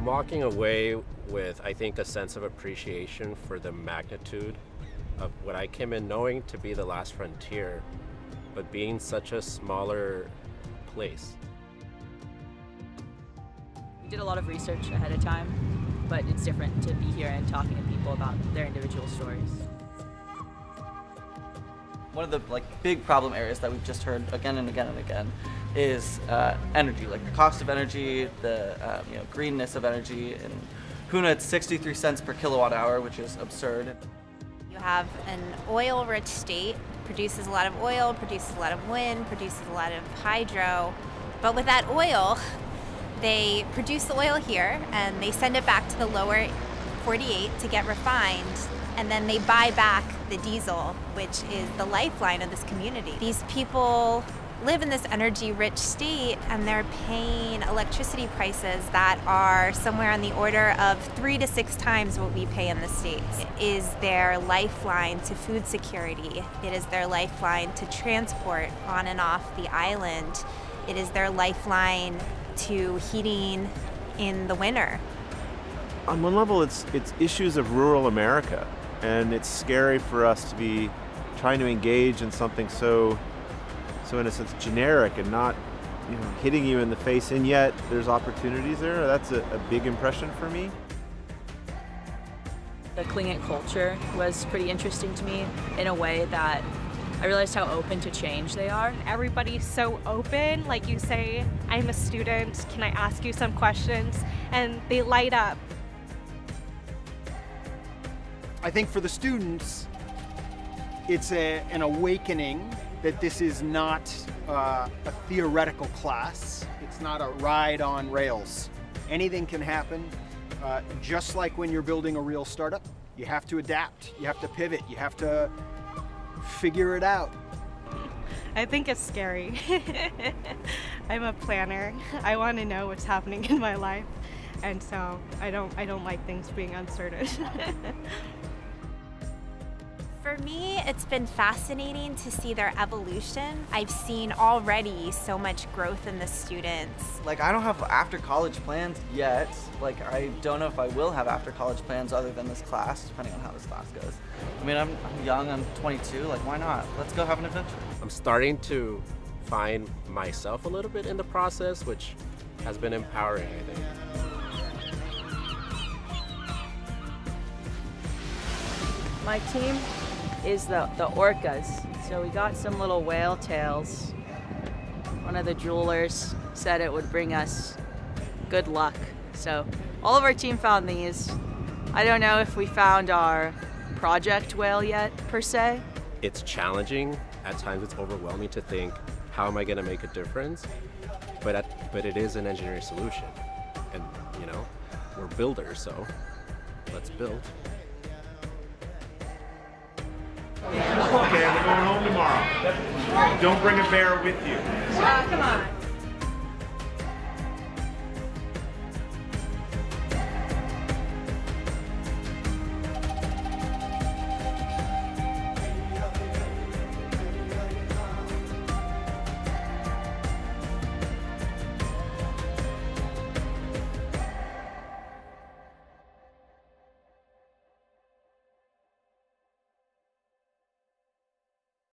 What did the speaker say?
I'm walking away with, I think, a sense of appreciation for the magnitude of what I came in knowing to be the last frontier, but being such a smaller place. We did a lot of research ahead of time, but it's different to be here and talking to people about their individual stories. One of the like big problem areas that we've just heard again and again and again is uh, energy, like the cost of energy, the um, you know greenness of energy. And Hoonah, it's 63 cents per kilowatt hour, which is absurd. You have an oil-rich state, produces a lot of oil, produces a lot of wind, produces a lot of hydro, but with that oil, they produce the oil here and they send it back to the lower 48 to get refined and then they buy back the diesel, which is the lifeline of this community. These people live in this energy rich state and they're paying electricity prices that are somewhere on the order of three to six times what we pay in the States. It is their lifeline to food security. It is their lifeline to transport on and off the island. It is their lifeline to heating in the winter. On one level, it's, it's issues of rural America, and it's scary for us to be trying to engage in something so so in a sense generic and not you know hitting you in the face and yet there's opportunities there that's a, a big impression for me the Tlingit culture was pretty interesting to me in a way that I realized how open to change they are. Everybody's so open. Like you say, I'm a student, can I ask you some questions? And they light up. I think for the students, it's a, an awakening that this is not uh, a theoretical class. It's not a ride on rails. Anything can happen. Uh, just like when you're building a real startup, you have to adapt, you have to pivot, you have to figure it out. I think it's scary. I'm a planner. I want to know what's happening in my life, and so I don't I don't like things being uncertain. For me, it's been fascinating to see their evolution. I've seen already so much growth in the students. Like I don't have after college plans yet. Like I don't know if I will have after college plans other than this class, depending on how this class goes. I mean, I'm, I'm young, I'm 22, like why not? Let's go have an adventure. I'm starting to find myself a little bit in the process, which has been empowering, I think. My team is the, the orcas. So we got some little whale tails. One of the jewelers said it would bring us good luck. So all of our team found these. I don't know if we found our project whale yet, per se. It's challenging. At times it's overwhelming to think, how am I going to make a difference? But, at, but it is an engineering solution. And, you know, we're builders, so let's build. Going home tomorrow. Don't bring a bear with you. Uh, come on.